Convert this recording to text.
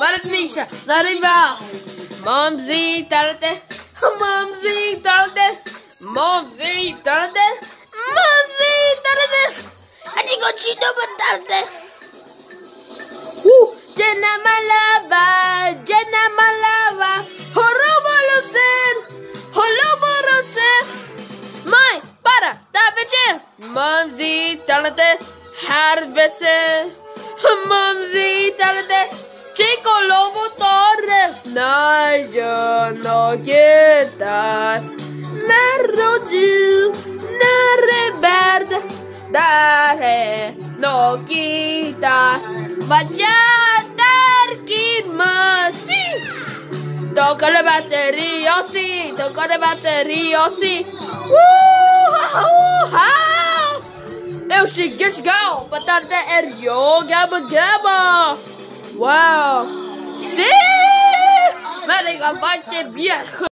Maradmisha, Nariva, Momsy, Tarate, Momsy, Tarate, Momsy, Tarate, Momsy, Tarate, Adigo Chino Tarate. Woo! Jenna Malava, Jenna Malava, Horobolosen, Horobolosen. Mãe, para, pedindo? Momsy, Tarate, Harbese, Momsy, Tarate. Najano não merodil na reberda dare no kita vajatar kimasi Toca la bateria, oh sim, toca la bateria, oh sim. Uh, uh, uh, Eu cheguei, chegou, batata é yoga, gama, gama. Uau. Fenerbahçe bir.